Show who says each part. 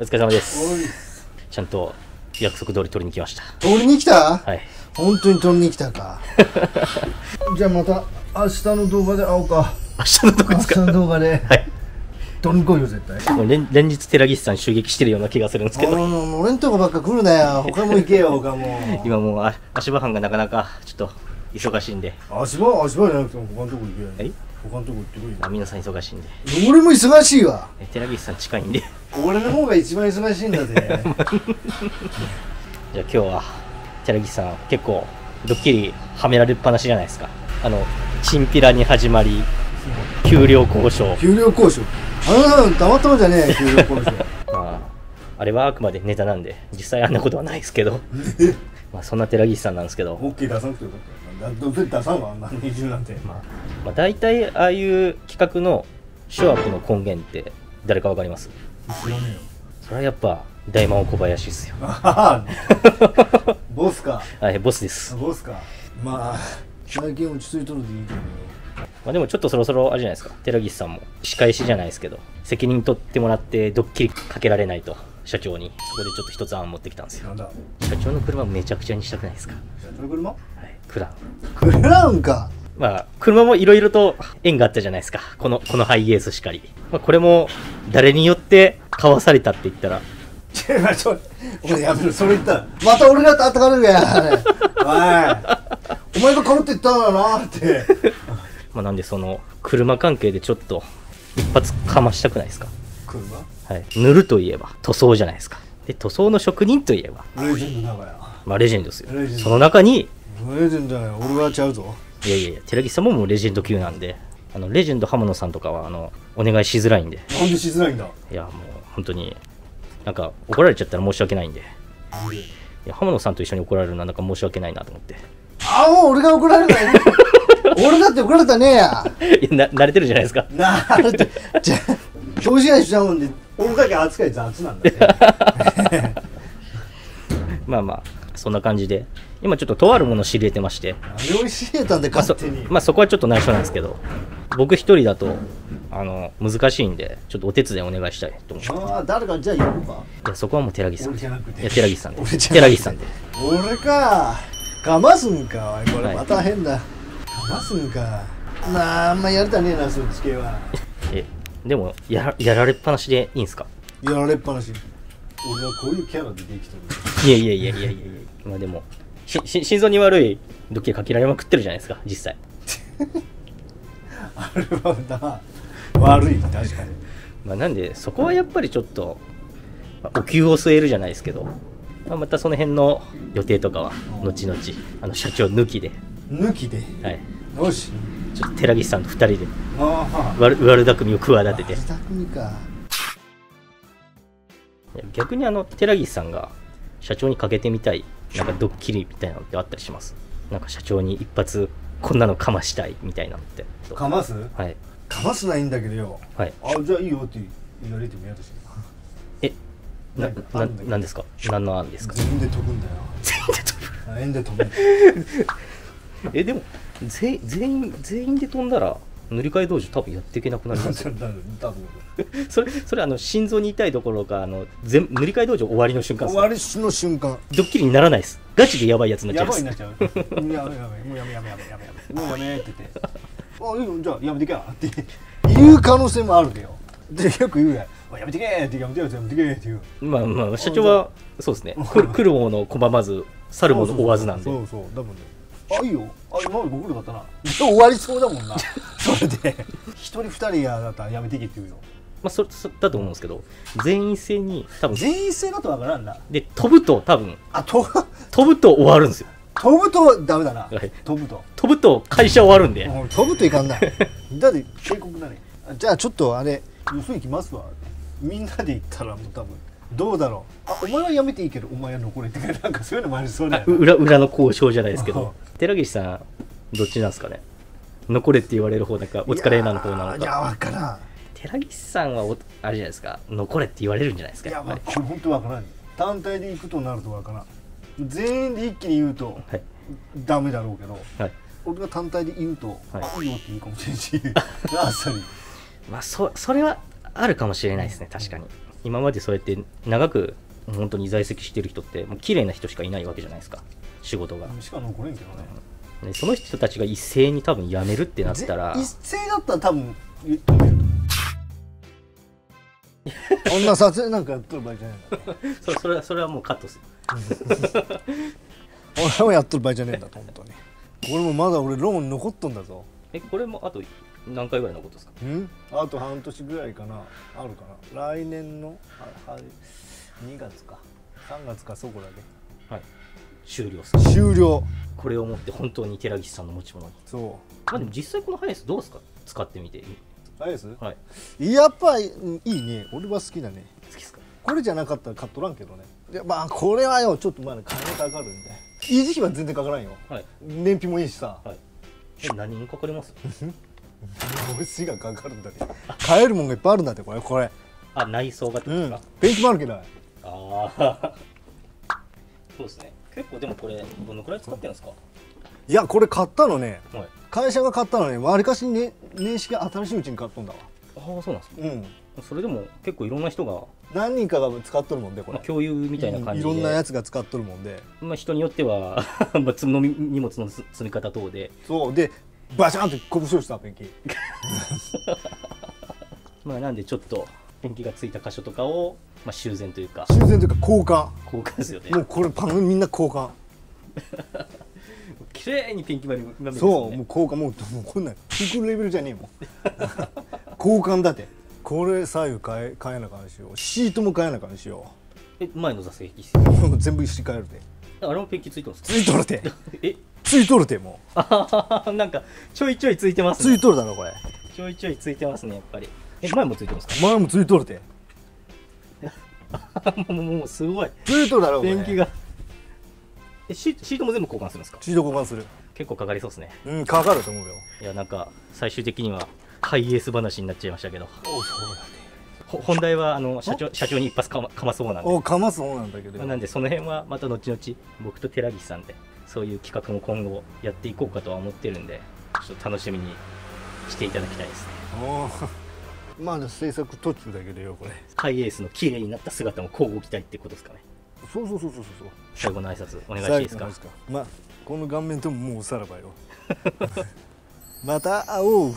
Speaker 1: お疲れ様です。ちゃんと約束通り取りに来ました。
Speaker 2: 取りに来た？
Speaker 1: はい。
Speaker 2: 本当に取りに来たか。じゃあまた明日の動画で会おうか。
Speaker 1: 明日のとこ
Speaker 2: 明
Speaker 1: ですか？
Speaker 2: 日の動画で。
Speaker 1: はい。
Speaker 2: 取りに来いよ絶対。
Speaker 1: もう連連日寺岸さん襲撃してるような気がするんですけど。
Speaker 2: 俺んとこばっか来るなよ。他も行けよ他も。
Speaker 1: 今もうあ足場班がなかなかちょっと忙しいんで。
Speaker 2: 足場？足場じゃなくても他のとこ行けよ。
Speaker 1: はい
Speaker 2: 他のとこ行ってこいよ
Speaker 1: あ皆さん忙しいんで。
Speaker 2: 俺も忙しいわ。
Speaker 1: え寺岸さん近いんで。
Speaker 2: 俺の方が一番忙しいんだぜ。
Speaker 1: じゃあ今日は寺岸さん結構ドッキリはめられっぱなしじゃないですか。あのチンピラに始まり給料交渉。
Speaker 2: 給料交渉。あのたまったまじゃねえよ給料交渉。
Speaker 1: まああれはあくまでネタなんで実際あんなことはないですけど。まあそんな寺岸さんなんですけど、
Speaker 2: オッケー出さなくてよかった出さんわあんな。二重なんて。
Speaker 1: まあ、まあ大体ああいう企画の諸悪の根源って誰かわかります？
Speaker 2: 知らねえよ。
Speaker 1: それはやっぱ大魔王小林ですよ。
Speaker 2: ボスか。
Speaker 1: はいボスです、
Speaker 2: ボスか。まあ最近落ち着いとるでいいけど
Speaker 1: まあ、でもちょっとそろそろあれじゃないですか。寺岸さんも仕返しじゃないですけど責任取ってもらってドッキリかけられないと社長に。そこでちょっと一つ案持ってきたんですよ。社長の車めちゃくちゃにしたくないですか？
Speaker 2: 社長の車？
Speaker 1: はい。クラウン。
Speaker 2: クラウンか。
Speaker 1: まあ、車もいろいろと縁があったじゃないですか。この、このハイエースしかり。まあ、これも、誰によって買わされたって言ったら、
Speaker 2: 俺やめろ。それ言ったらまた俺が叩かれるやんお前が買うって言ったんだなって
Speaker 1: まあ、なんでその、車関係でちょっと、一発かましたくないですか？
Speaker 2: 車？
Speaker 1: はい。塗るといえば、塗装じゃないですか。で、塗装の職人といえば、
Speaker 2: レジェンドだから。
Speaker 1: まあ、レジェンドですよ。その中に、
Speaker 2: レジェンドだよ。俺はちゃうぞ。
Speaker 1: いやいやいや、寺木さんももうレジェンド級なんで、あの、レジェンド浜野さんとかは、あの、お願いしづらいんで、
Speaker 2: なんでしづらいんだ？
Speaker 1: いや、もう、本当に、なんか、怒られちゃったら申し訳ないんで、いや、浜野さんと一緒に怒られるのはなんか申し訳ないなと思って。
Speaker 2: ああもう俺が怒られない俺だって怒られたねえや。
Speaker 1: いやな慣れてるじゃないですか。
Speaker 2: なるってじゃあ表紙合いしちゃうんで俺だけ扱い雑なんだね。
Speaker 1: まあまあそんな感じで。今ちょっととあるものを知り得てまして、
Speaker 2: 何をしえたんで勝手に、
Speaker 1: まあ、そこはちょっと内緒なんですけど。僕一人だとあの難しいんでちょっとお手伝いお願いしたいと思って
Speaker 2: ああ誰かじゃあ呼ぶか。
Speaker 1: いやそこはもう寺木さんいや寺木さんで寺木さんで
Speaker 2: 俺か。かますんか。おいこ
Speaker 1: はい
Speaker 2: れまた変だ、かますんか。なああんまやりたねえなそっち系は。
Speaker 1: えでもやらやられっぱなしでいいんですか？
Speaker 2: やられっぱなし。俺はこういうキャラでできてる。
Speaker 1: いやいやいやいやいやいや。まあでもしし心臓に悪いドッキリかけられまくってるじゃないですか実際。
Speaker 2: あれはな悪い確かに。
Speaker 1: まあ、なんでそこはやっぱりちょっと、まあお灸を据えるじゃないですけど、まあ、またその辺の予定とかは後々あの社長抜きで、
Speaker 2: 抜きで？
Speaker 1: はい、
Speaker 2: よし。
Speaker 1: ちょっと寺岸さんと2人で。悪悪巧みを企てて。逆にあの寺岸さんが社長にかけてみたいなんかドッキリみたいなのってあったりします？なんか社長に一発こんなのかましたいみたいなのって。
Speaker 2: かます？
Speaker 1: はい。
Speaker 2: かますないんだけどよ。
Speaker 1: はい。
Speaker 2: あじゃあいいよって言われても嫌だし。
Speaker 1: えな
Speaker 2: な
Speaker 1: な
Speaker 2: るん
Speaker 1: ですか？何の案ですか？
Speaker 2: 全員で飛ぶんだよ。全員で飛ぶ。
Speaker 1: えでも全員全員全員で飛んだら塗り替え道場多分やっていけなくなりますよ。
Speaker 2: 多分。
Speaker 1: それそれあの心臓に痛いところかあの全塗り替え道場終わりの瞬間
Speaker 2: 終わりしの瞬間。
Speaker 1: ドッキリにならないです。ガチでやばいやつになっちゃいます。
Speaker 2: やばいになっちゃうやめやめやめもうやめやめやめやめもうやめって言ってあいいよじゃあやめてけやって言う可能性もあるけよでよく言うややめてけってやめてけやめてけって言う
Speaker 1: まあまあ社長はそうですね来る来るもの拒まず去るもの追わずなんで
Speaker 2: そうそう多分ねあいいよ。あ今までご苦労だったな。終わりそうだもんな。それで。一人二人やだったらやめてけって言うよ。
Speaker 1: まあそそだと思うんですけど全員制に多分
Speaker 2: 全員制だとわからんな。
Speaker 1: で飛ぶと多分
Speaker 2: あと
Speaker 1: 飛ぶと終わるんですよ。
Speaker 2: 飛ぶとダメだな。
Speaker 1: はい。
Speaker 2: 飛ぶと。
Speaker 1: 飛ぶと会社終わるんで。
Speaker 2: もう飛ぶといかんな。いだって警告だね。じゃあちょっとあれよそ行きますわ。みんなで行ったらもう多分どうだろう。あお前はやめていいけどお前は残れって。なんかそういうのもありそうだよな
Speaker 1: あ裏裏の交渉じゃないですけど。
Speaker 2: う
Speaker 1: 寺岸さんどっちなんですかね？残れって言われる方なんかお疲れなの方なの
Speaker 2: いや
Speaker 1: か
Speaker 2: わからん。
Speaker 1: 寺岸さんはおあれじゃないですか。残れって言われるんじゃないですか
Speaker 2: いやまあ本当わからん。単体で行くとなるとわからん。全員で一気に言うと
Speaker 1: はい。
Speaker 2: ダメだろうけど
Speaker 1: はい。
Speaker 2: 俺が単体で言うと、
Speaker 1: はい。
Speaker 2: あいいよって言うかもしれんし。あっさり
Speaker 1: まあそ それはあるかもしれないですね確かに今までそうやって長く本当に在籍してる人ってもう綺麗な人しかいないわけじゃないですか。仕事が、
Speaker 2: しか残れんけどね。
Speaker 1: ねその人たちが一斉に多分辞めるってなったら。
Speaker 2: ぜ一斉だったら多分言っとめるこんな撮影なんかやっとる場合じゃないんだ
Speaker 1: そそれはそれはもうカットする。
Speaker 2: 俺もやっとる場合じゃねえんだ本当に。俺もまだ俺ローン残っとんだぞ。
Speaker 1: えこれもあと何回ぐらいのことですか？
Speaker 2: ん。あと半年ぐらいかな。あるかな。来年のはは2月か。3月かそこだ
Speaker 1: はい。終了する
Speaker 2: け終了。
Speaker 1: これをもって本当に寺岸さんの持ち物に。
Speaker 2: そ
Speaker 1: まあでも実際このハイエースどうですか？使ってみて。
Speaker 2: うあれです
Speaker 1: はい。
Speaker 2: やっぱいいね。俺は好きだね。
Speaker 1: 好きですか？
Speaker 2: これじゃなかったら買っとらんけどね。でまあこれはよちょっとまだ金かかるんで。維持費は全然かからんよ。
Speaker 1: はい。
Speaker 2: 燃費もいいしさ。
Speaker 1: はい。え何にかかります？
Speaker 2: 投資がかかるんだね。買えるもんがいっぱいあるんだってこれ。これ。
Speaker 1: あ内装がって
Speaker 2: うん
Speaker 1: ことか、
Speaker 2: ペンキもあるけど。
Speaker 1: ああ そうですね。結構でもこれどのくらい使ってるんですか？
Speaker 2: いやこれ買ったのね。
Speaker 1: はい。
Speaker 2: 会社が買ったのね。わりかしね年式が新しいうちに買っとんだわ。
Speaker 1: ああそうなんですか。
Speaker 2: うん。
Speaker 1: それでも結構いろんな人が、
Speaker 2: 何人かが使っとるもんでこれ。
Speaker 1: まあ、共有みたいな感じで、
Speaker 2: うん。いろんなやつが使っとるもんで。
Speaker 1: まあ、人によっては まあ積み荷物の積み方等で、
Speaker 2: そう。でバシャンって拳をしたペンキ。
Speaker 1: まあ、なんでちょっとペンキがついた箇所とかを、まあ、修繕というか。
Speaker 2: 修繕というか交換
Speaker 1: 交換ですよね。
Speaker 2: もうこれパンみんな交換
Speaker 1: 綺麗にペンキまで今見
Speaker 2: そう
Speaker 1: ね
Speaker 2: もう交換もうもうこんなん作るレベルじゃねえもん。交換だって。これ左右変え変えなあかんしよう。シートも変えなあかんしよ
Speaker 1: え前の座席
Speaker 2: 全部一式変えるで。
Speaker 1: あれもペンキついてます
Speaker 2: ついとるて
Speaker 1: え
Speaker 2: ついとるても
Speaker 1: あははなんかちょいちょいついてま
Speaker 2: うつい
Speaker 1: すね
Speaker 2: とるだろこれ。
Speaker 1: ちょいちょいついてますねやっぱり。え前もついてますか？
Speaker 2: 前もついとるて
Speaker 1: もうもうすごい。
Speaker 2: ついとるだろこれ。
Speaker 1: ペンキが。えシートシートも全部交換するんですか？
Speaker 2: シート交換する。
Speaker 1: 結構かかりそうですね。
Speaker 2: うんかかると思うよ。
Speaker 1: いやなんか最終的にはハイエース話になっちゃいましたけど。
Speaker 2: おそうだ。ね
Speaker 1: ほ本題はあの社長社長に一発かまかまそうなんで。
Speaker 2: おかますそうなんだけど。
Speaker 1: まあなんでその辺はまた後々僕と寺岸さんでそういう企画も今後やっていこうかとは思ってるんでちょっと楽しみにしていただきたいですね。
Speaker 2: まだ制作途中だけどよこれ。
Speaker 1: ハイエースの綺麗になった姿も交互期待ってことですかね。
Speaker 2: そうそうそうそうそう。
Speaker 1: 最後の挨拶お願いしていいですか？
Speaker 2: まあこの顔面とももうおさらばよ。また会おう